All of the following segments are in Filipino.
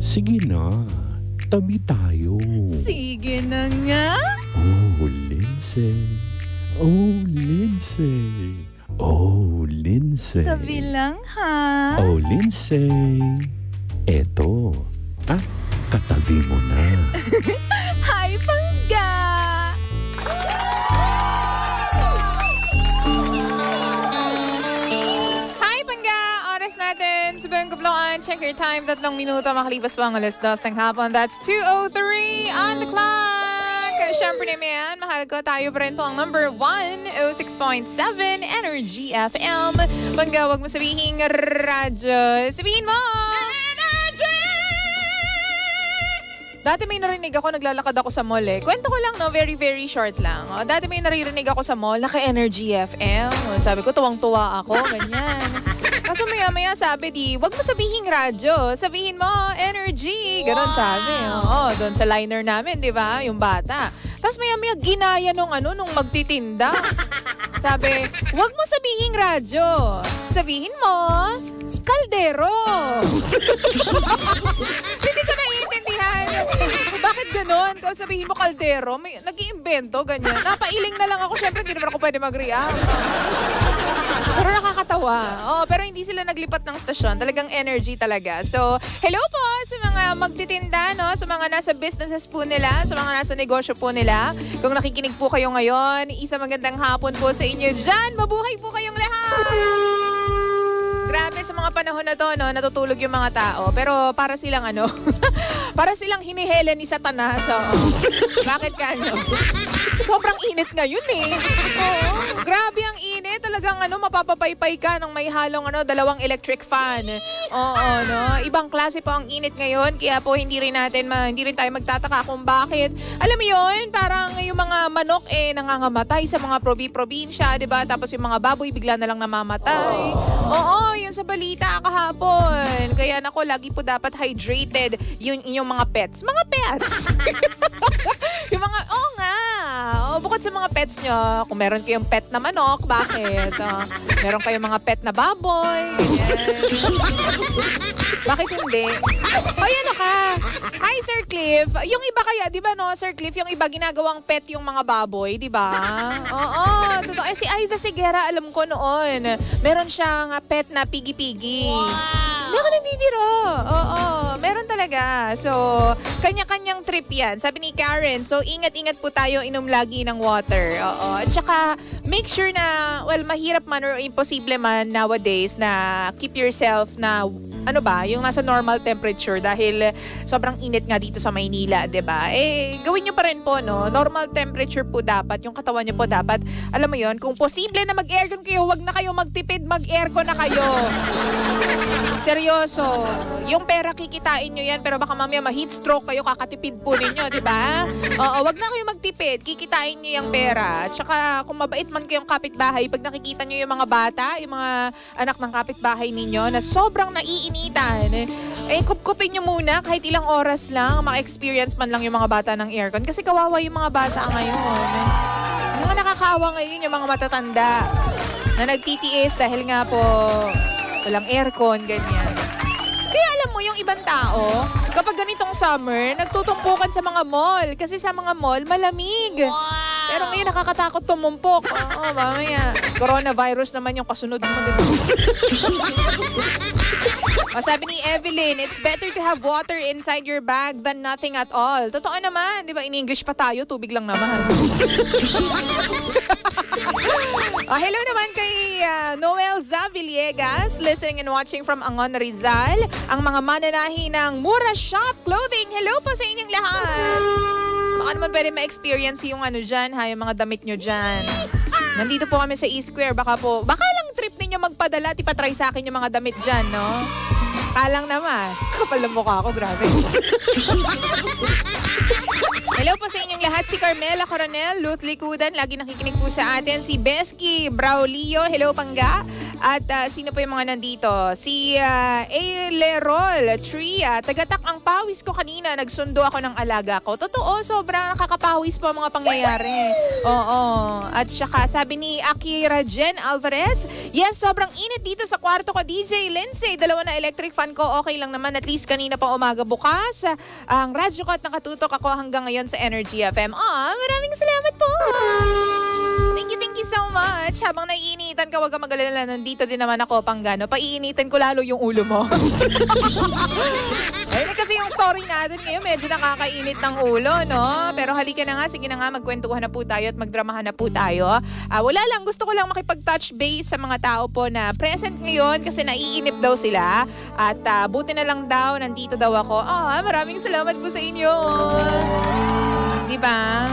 Sige na, tabi tayo. Sige na nga. Oh, Lindsay. Oh, Lindsay. Oh, Lindsay. Tabi lang ha. Oh, Lindsay. Eto. Ah, katabi mo na. Bengkabloan. Check your time. Tatlong minuto makalipas pa ang alas dos ng hapon. That's 2.03 on the clock. Siyempre naman, mahal ko tayo pa rin po ang number 106.7 Energy FM. Pangga, wag mo sabihin radyo. Sabihin mo! Dati may narinig ako, naglalakad ako sa mall eh. Kwento ko lang, no? Very, very short lang. O, dati may naririnig ako sa mall, naka-Energy FM. O, sabi ko, tuwang-tuwa ako, ganyan. Kaso maya-maya sabi di, wag mo sabihin radyo. Sabihin mo, energy. Ganon sabi. Oo, doon sa liner namin, di ba? Yung bata. Tapos maya-maya ginaya nung ano, nung magtitinda. Sabi, wag mo sabihin radyo. Sabihin mo, kaldero. Bakit ganon? Kung sabihin mo kaldero, may nag-iimbento, ganyan. Napailing na lang ako. Siyempre, hindi naman ako pwede mag-react. Pero nakakatawa. Oh, pero hindi sila naglipat ng stasyon. Talagang energy talaga. So, hello po sa mga magtitinda, no? Sa mga nasa businesses po nila, sa mga nasa negosyo po nila. Kung nakikinig po kayo ngayon, isa magandang hapon po sa inyo dyan. Mabuhay po kayong lahat! Grabe sa mga panahon na to, no, natutulog yung mga tao. Pero para silang ano, para silang hinihele ni Satanas. So, bakit ka ano? Sobrang init ngayon eh. Oo, grabe ang init. Talagang ano, mapapapaypay ka ng may halong ano, dalawang electric fan. Oo, no. Ibang klase po ang init ngayon. Kaya po hindi rin natin, ma, hindi rin tayo magtataka kung bakit. Alam mo yun, parang yung mga manok eh nangangamatay sa mga probi-probinsya, di ba? Tapos yung mga baboy bigla na lang namamatay. Oo, yun sa balita kahapon. Kaya nako, lagi po dapat hydrated yung inyong mga pets. Mga pets! yung mga, oo oh nga. Oh, bukod sa mga pets nyo, kung meron kayong pet na manok, bakit? Oh, meron kayong mga pet na baboy, bakit hindi? Ay, ano ka? Hi, Sir Cliff. Yung iba kaya, di ba no, Sir Cliff, yung iba ginagawang pet yung mga baboy, di ba? Oo, totoo. Eh, si Aiza Sigera, alam ko noon, meron siyang pet na pigi-pigi. Wow! Hindi ako nagbibiro. Oo, meron talaga. So, kanya-kanyang trip yan. Sabi ni Karen, so ingat-ingat po tayo inom lagi ng water. Oo. At saka, make sure na, well, mahirap man or imposible man nowadays na keep yourself na ano ba, yung nasa normal temperature dahil sobrang init nga dito sa Maynila, 'di ba? Eh gawin niyo pa rin po no, normal temperature po dapat, yung katawan niyo po dapat. Alam mo 'yon, kung posible na mag-aircon kayo, wag na kayo magtipid, mag-aircon na kayo. Seryoso. Yung pera kikitain niyo yan pero baka mamaya ma-heat stroke kayo kakatipid po ninyo, 'di ba? Oo, wag na kayo magtipid, kikitain niyo yung pera. At saka kung mabait man kayong kapitbahay, pag nakikita niyo yung mga bata, yung mga anak ng kapitbahay ninyo na sobrang naiinitan, eh kupkupin nyo muna kahit ilang oras lang, maka-experience man lang yung mga bata ng aircon. Kasi kawawa yung mga bata ngayon. Yung mga nakakawa ngayon yung mga matatanda na nagtitiis dahil nga po walang aircon, ganyan. Kaya alam mo, yung ibang tao, kapag ganitong summer, nagtutumpukan sa mga mall. Kasi sa mga mall, malamig. Pero ngayon, nakakatakot tumumpok. Oo, mamaya. Coronavirus naman yung kasunod mo? O, sabi ni Evelyn, it's better to have water inside your bag than nothing at all. Totoo naman, di ba? In English pa tayo, tubig lang naman. oh, hello naman kay uh, Noel Zavillegas, listening and watching from Angon, Rizal. Ang mga mananahi ng Mura Shop Clothing. Hello po sa inyong lahat. Baka naman pwede ma-experience yung ano dyan, ha, yung mga damit nyo dyan. Nandito po kami sa E-Square. Baka po, baka lang trip ninyo magpadala, tipatry sa akin yung mga damit dyan, no? Kalang naman. Kapal ng mukha ako, grabe. Hello po sa inyong lahat. Si Carmela Coronel, Luth Likudan, lagi nakikinig po sa atin. Si Beski Braulio, hello Pangga. At ah, sino pa yung mga nandito? Si uh, Ailerol Tria. Tagatak ang pawis ko kanina. Nagsundo ako ng alaga ko. Totoo, sobrang nakakapawis po mga pangyayari. Oo. At saka sabi ni Akira Jen Alvarez, yes, sobrang init dito sa kwarto ko. DJ Lindsay, dalawa na electric fan ko. Okay lang naman. At least kanina pa umaga bukas. Ang radyo ko at nakatutok ako hanggang ngayon sa Energy FM. Ah, maraming salamat po. Thank you, thank you so much. Habang naiinitan ka, wag ka magalala. Nandito din naman ako, Panggano. Paiinitan ko lalo yung ulo mo. Ayun kasi yung story natin ngayon, medyo nakakainit ng ulo, no? Pero halika na nga, sige na nga, magkwentuhan na po tayo at magdramahan na po tayo. Ah, wala lang, gusto ko lang makipag-touch base sa mga tao po na present ngayon kasi naiinip daw sila. At ah, buti na lang daw, nandito daw ako. Ah, maraming salamat po sa inyo. Di ba?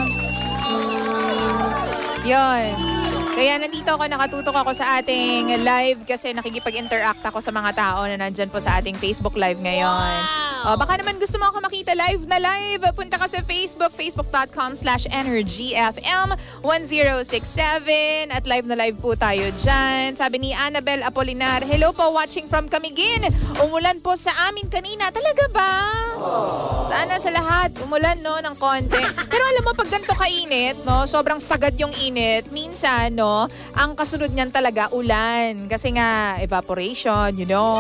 Yon. Kaya nandito ako, nakatutok ako sa ating live kasi nakikipag-interact ako sa mga tao na nandyan po sa ating Facebook Live ngayon. O, baka naman gusto mo ako makita live na live. Punta ka sa Facebook, facebook.com slash energyfm1067 at live na live po tayo dyan. Sabi ni Annabel Apolinar, Hello po, watching from Camiguin. Umulan po sa amin kanina. Talaga ba? Sana sa lahat, umulan no ng konti. Pero alam mo, pag ganito kainit, no, sobrang sagad yung init. Minsan, no, ang kasunod niyan talaga ulan. Kasi nga, evaporation, you know.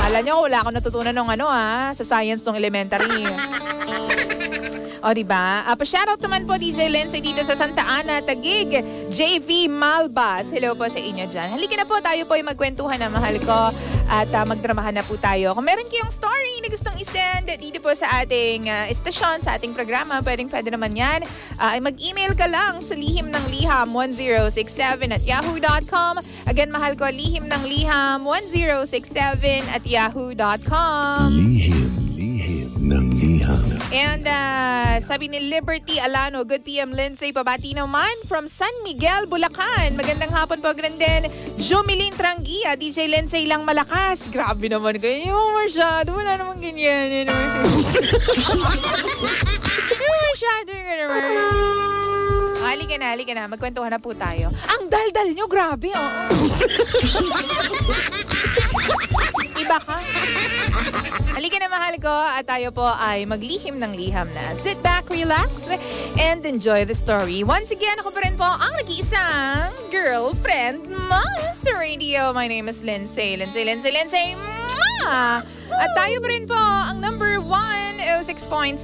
Alam nyo, wala akong natutunan ng ano ah, sa science ng elementary. O, di ba? Uh, pa-shoutout naman po DJ Lindsay dito sa Santa Ana, Tagig. JV Malbas. Hello po sa inyo dyan. Halika na po, tayo po ay magkwentuhan na mahal ko at uh, magdramahan na po tayo. Kung meron kayong story na gustong isend dito po sa ating uh, estasyon, sa ating programa, pwedeng pwede naman yan. Uh, mag-email ka lang sa lihim ng liham 1067 at yahoo.com. Again, mahal ko, lihim ng liham 1067 at yahoo.com. Lihim. And uh, sabi ni Liberty Alano, good PM Lindsay, pabati naman from San Miguel, Bulacan. Magandang hapon po, Grandin. Jomilin Trangia, DJ Lindsay lang malakas. Grabe naman kayo. Yung masyado, wala namang ganyan. Yung masyado yung naman. Halika na, halika na. Magkwentuhan na po tayo. Ang daldal nyo, grabe, oh. Iba ka. Halika na mahal ko at tayo po ay maglihim ng liham na. Sit back, relax, and enjoy the story. Once again, ako pa rin po ang nag-iisang girlfriend mo sa radio. My name is Lindsay. Lindsay, Lindsay, Lindsay. Mwah! At tayo pa rin po ang number 106.7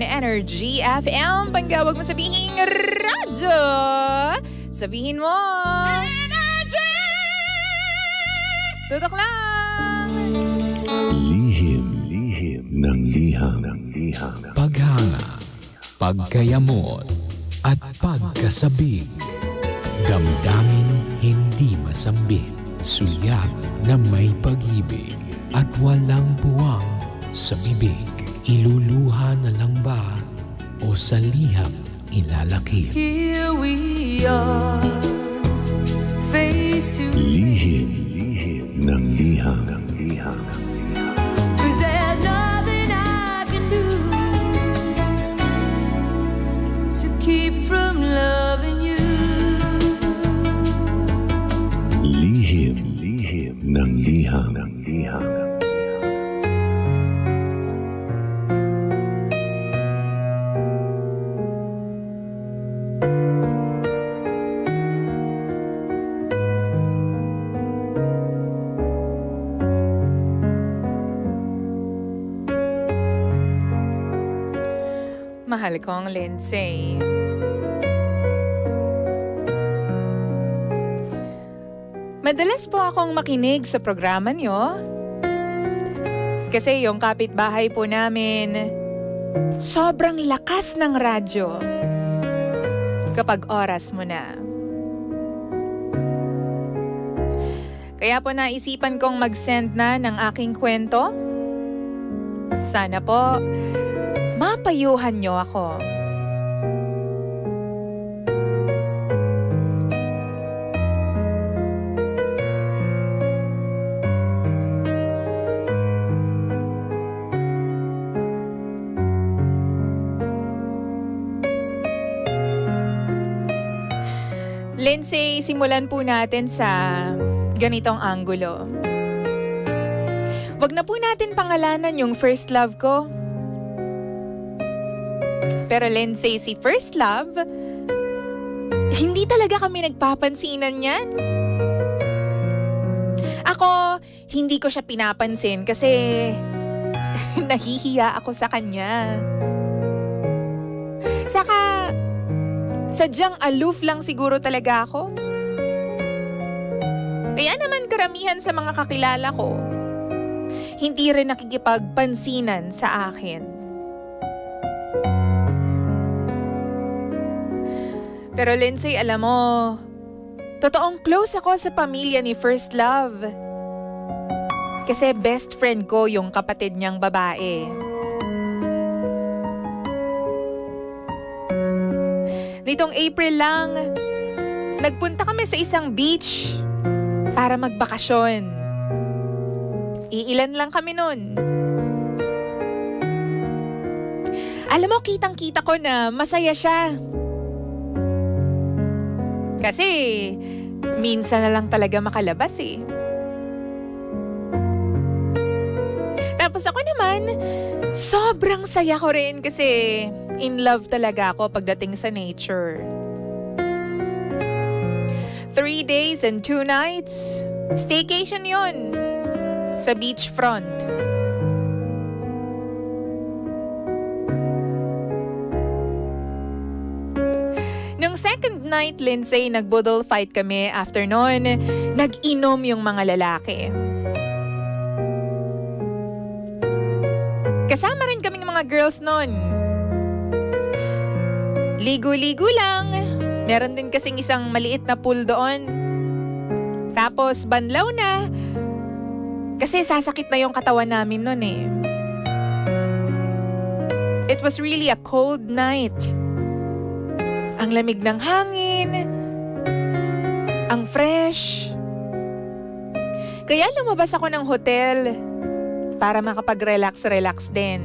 Energy FM. Panggawag mo sabihin radyo. Sabihin mo. Tutok lang. Lihim, lihim ng liham ng liham. paghanga, pagkayamot, at pagkasabik. Damdamin hindi masambit, sulyap na may pag-ibig at walang buwang sa bibig. Iluluha na lang ba o sa liham ilalakip? Here we are, face to Lihim, lihim ng liham Ang Lindsay. Madalas po akong makinig sa programa niyo. Kasi yung kapitbahay po namin, sobrang lakas ng radyo. Kapag oras mo na. Kaya po naisipan kong mag-send na ng aking kwento. Sana po, mapayuhan niyo ako. Lindsay, simulan po natin sa ganitong anggulo. Wag na po natin pangalanan yung first love ko. Pero Lindsay, si first love, hindi talaga kami nagpapansinan yan. Ako, hindi ko siya pinapansin kasi nahihiya ako sa kanya. Saka, sadyang aloof lang siguro talaga ako. Kaya naman karamihan sa mga kakilala ko, hindi rin nakikipagpansinan sa akin. Pero Lindsay, alam mo, totoong close ako sa pamilya ni First Love. Kasi best friend ko yung kapatid niyang babae. Nitong April lang, nagpunta kami sa isang beach para magbakasyon. Iilan lang kami nun. Alam mo, kitang-kita ko na masaya siya. Kasi, minsan na lang talaga makalabas eh. Tapos ako naman, sobrang saya ko rin kasi in love talaga ako pagdating sa nature. Three days and two nights. Staycation yon Sa beachfront. Nung second night, Lindsay, nagbudol fight kami. After nun, nag-inom yung mga lalaki. Kasama rin kaming mga girls nun. Ligo-ligo lang. Meron din kasing isang maliit na pool doon. Tapos banlaw na. Kasi sasakit na yung katawan namin nun eh. It was really a cold night. Ang lamig ng hangin. Ang fresh. Kaya lumabas ako ng hotel para makapag-relax-relax din.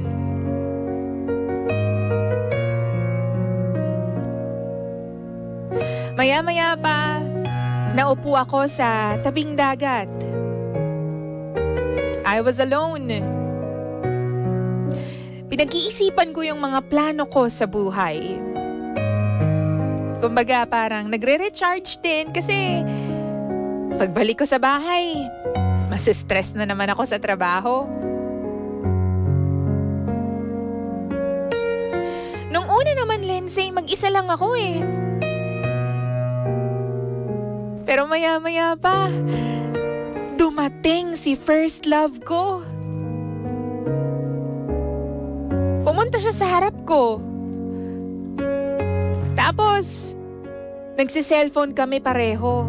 Maya-maya pa, naupo ako sa tabing dagat. I was alone. Pinag-iisipan ko yung mga plano ko sa buhay. Kumbaga parang nagre-recharge din kasi pagbalik ko sa bahay, mas stress na naman ako sa trabaho. Nung una naman, Lindsay, mag-isa lang ako eh. Pero maya-maya pa, dumating si first love ko. Pumunta siya sa harap ko. Tapos, nagsiselfone kami pareho.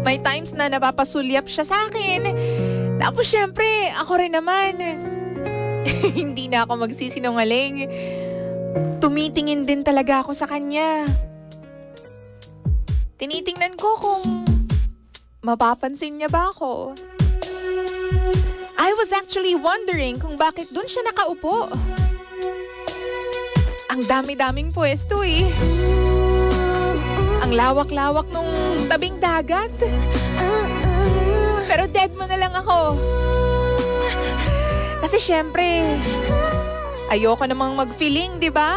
May times na napapasulyap siya sa akin. Tapos syempre, ako rin naman. Hindi na ako magsisinungaling. Tumitingin din talaga ako sa kanya. Tinitingnan ko kung mapapansin niya ba ako. I was actually wondering kung bakit dun siya nakaupo. Ang dami-daming pwesto eh. Ang lawak-lawak nung tabing dagat. Pero dead mo na lang ako. Kasi syempre, ayoko namang mag-feeling, di ba?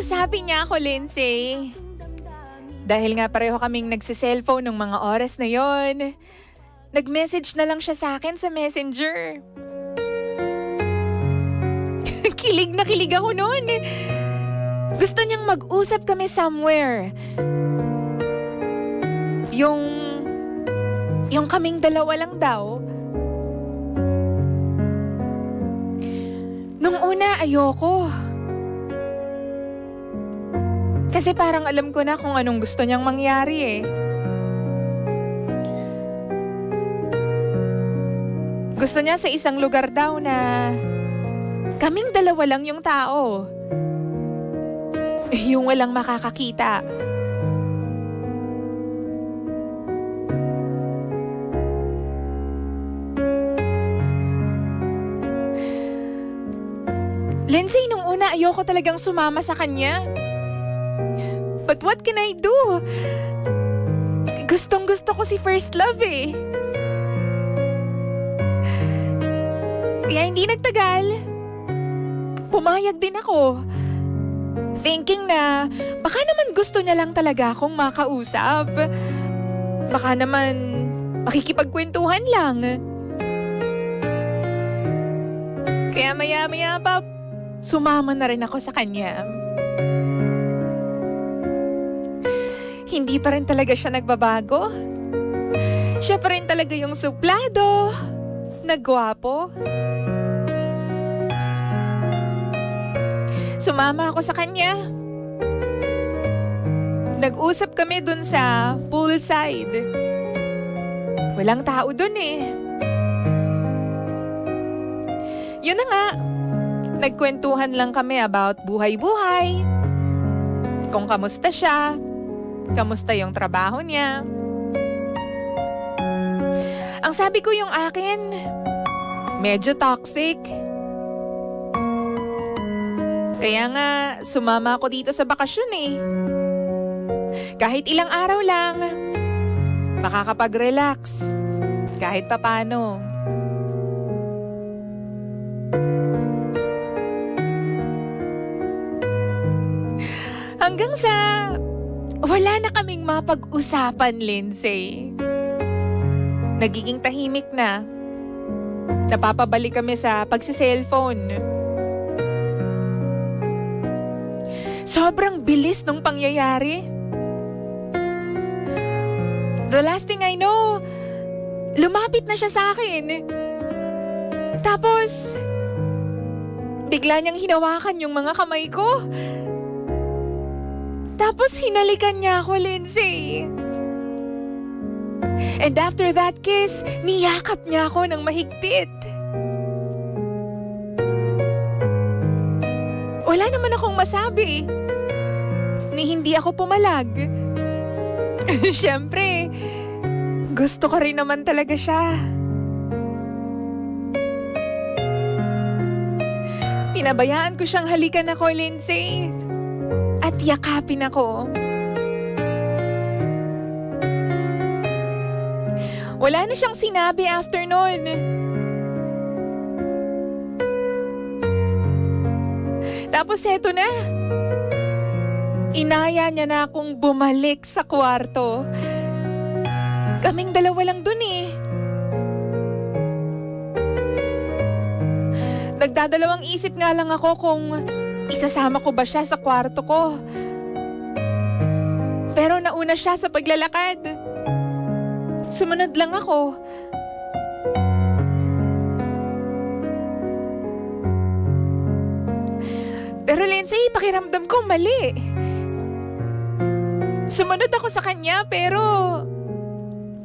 Kausapin niya ako, Lindsay. Dahil nga pareho kaming nagsiselfone ng mga oras na yon. Nag-message na lang siya sa akin sa messenger. kilig na kilig ako noon. Gusto niyang mag-usap kami somewhere. Yung... Yung kaming dalawa lang daw. Nung una, ayoko. Kasi parang alam ko na kung anong gusto niyang mangyari eh. Gusto niya sa isang lugar daw na kaming dalawa lang yung tao. Yung walang makakakita. Lindsay, nung una ayoko talagang sumama sa kanya. But what can I do? Gustong gusto ko si First Love eh. Kaya hindi nagtagal. Pumayag din ako. Thinking na baka naman gusto niya lang talaga akong makausap. Baka naman makikipagkwentuhan lang. Kaya maya-maya pa, sumama na rin ako sa kanya. Hindi pa rin talaga siya nagbabago. Siya pa rin talaga yung suplado, nagwapo. Sumama ako sa kanya. Nag-usap kami dun sa poolside. Walang tao dun eh. Yun na nga, nagkwentuhan lang kami about buhay-buhay. Kung kamusta siya, kamusta yung trabaho niya. Ang sabi ko yung akin, medyo toxic. Kaya nga, sumama ako dito sa bakasyon eh. Kahit ilang araw lang, makakapag-relax. Kahit papano. Hanggang sa wala na kaming mapag-usapan, Lindsay. Nagiging tahimik na. Napapabalik kami sa pagsiselfone. Sobrang bilis nung pangyayari. The last thing I know, lumapit na siya sa akin. Tapos, bigla niyang hinawakan yung mga kamay ko. Tapos hinalikan niya ako, Lindsay. And after that kiss, niyakap niya ako ng mahigpit. Wala naman akong masabi. Ni hindi ako pumalag. Siyempre, gusto ko rin naman talaga siya. Pinabayaan ko siyang halikan ako, Lindsay. At yakapin ako. Wala na siyang sinabi after nun. Tapos eto na. Inaya niya na akong bumalik sa kwarto. Kaming dalawa lang dun eh. Nagdadalawang isip nga lang ako kung isasama ko ba siya sa kwarto ko. Pero nauna siya sa paglalakad. Sumunod lang ako. Pero Lindsay, pakiramdam ko mali. Sumunod ako sa kanya pero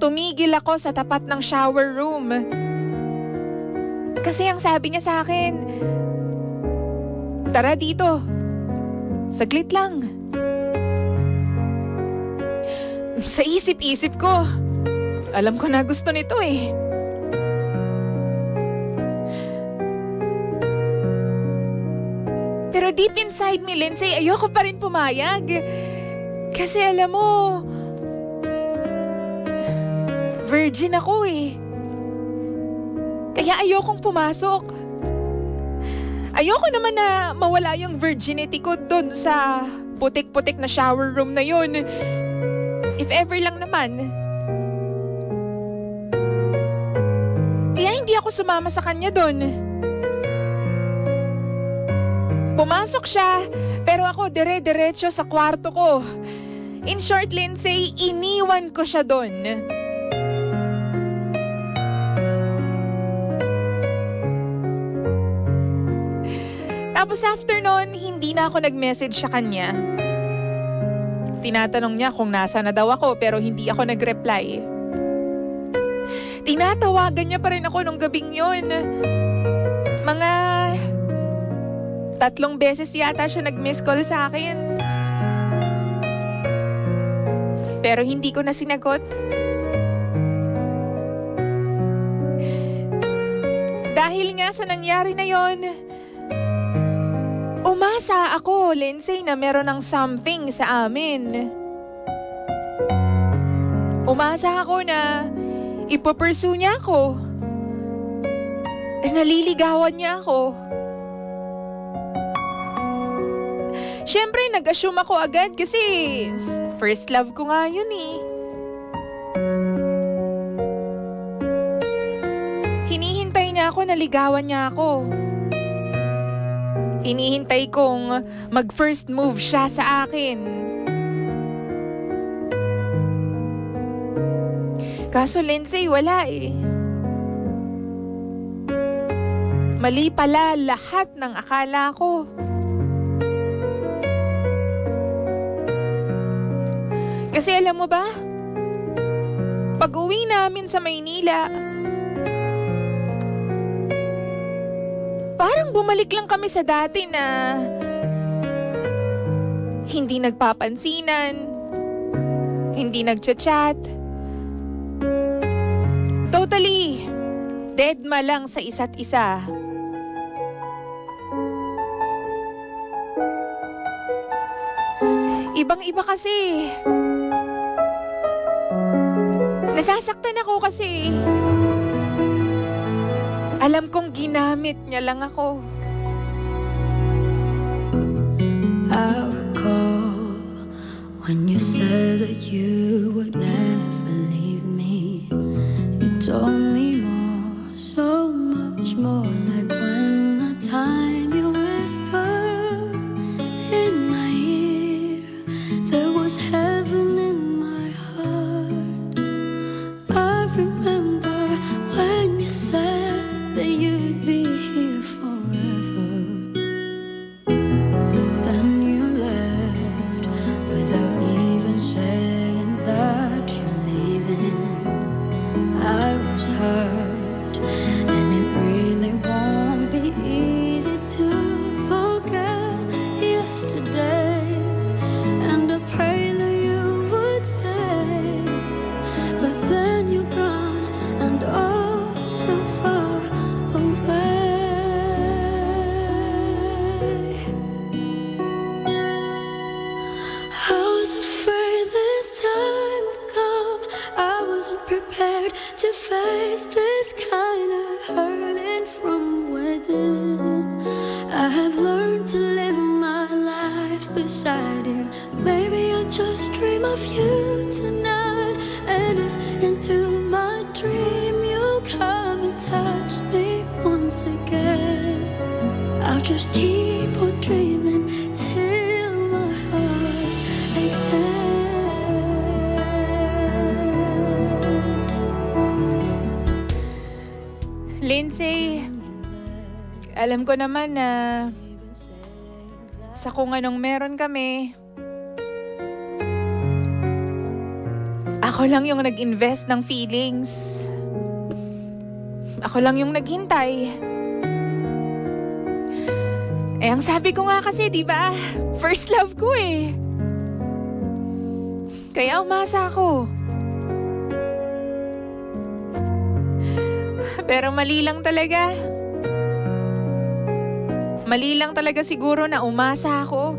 tumigil ako sa tapat ng shower room. Kasi ang sabi niya sa akin, Tara dito. Saglit lang. Sa isip-isip ko, alam ko na gusto nito eh. Pero deep inside me, Lindsay, ayoko pa rin pumayag. Kasi alam mo, virgin ako eh. Kaya ayokong pumasok. Ayoko naman na mawala yung virginity ko doon sa putik-putik na shower room na yun. If ever lang naman. Kaya hindi ako sumama sa kanya doon. Pumasok siya, pero ako dire-diretso sa kwarto ko. In short, Lindsay, iniwan ko siya doon. Tapos after nun, hindi na ako nag-message sa kanya. Tinatanong niya kung nasa na daw ako pero hindi ako nag-reply. Tinatawagan niya pa rin ako nung gabing yun. Mga tatlong beses yata siya nag-miss call sa akin. Pero hindi ko na sinagot. Dahil nga sa nangyari na yon, umasa ako, Lindsay, na meron ng something sa amin. Umasa ako na ipapursue niya ako. Naliligawan niya ako. Siyempre, nag-assume ako agad kasi first love ko nga yun eh. Hinihintay niya ako, naligawan niya ako. Hinihintay kong mag-first move siya sa akin. Kaso Lindsay, wala eh. Mali pala lahat ng akala ko. Kasi alam mo ba? Pag uwi namin sa Maynila, parang bumalik lang kami sa dati na hindi nagpapansinan, hindi nagchat-chat. Totally, dead ma lang sa isa't isa. Ibang-iba kasi. Nasasaktan ako kasi alam kong ginamit niya lang ako. I recall when you said that you would never I wasn't prepared to face this kind of hurting from within. I have learned to live my life beside you. Maybe I'll just dream of you tonight. And if into my dream you come and touch me once again, I'll just keep on dreaming Lindsay, alam ko naman na sa kung anong meron kami, ako lang yung nag-invest ng feelings. Ako lang yung naghintay. Eh, ang sabi ko nga kasi, di ba? First love ko eh. Kaya umasa ako. Pero mali lang talaga. Mali lang talaga siguro na umasa ako.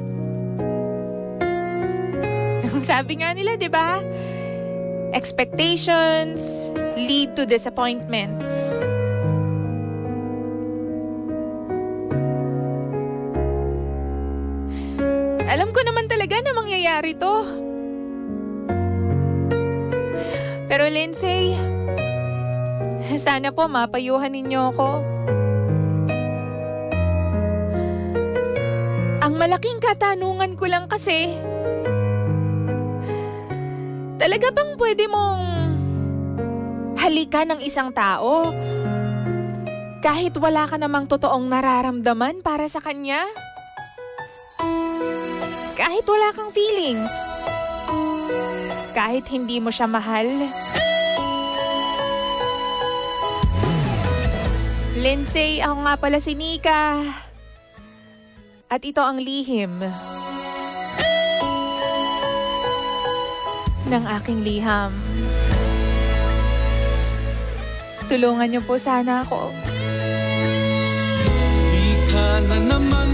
Sabi nga nila, di ba? Expectations lead to disappointments. Alam ko naman talaga na mangyayari to. Pero Lindsay, sana po mapayuhan ninyo ako. Ang malaking katanungan ko lang kasi, talaga bang pwede mong halikan ng isang tao kahit wala ka namang totoong nararamdaman para sa kanya? Kahit wala kang feelings? Kahit hindi mo siya mahal? Lindsay, ako nga pala si Nika. At ito ang lihim ng aking liham. Tulungan niyo po sana ako. Di ka na naman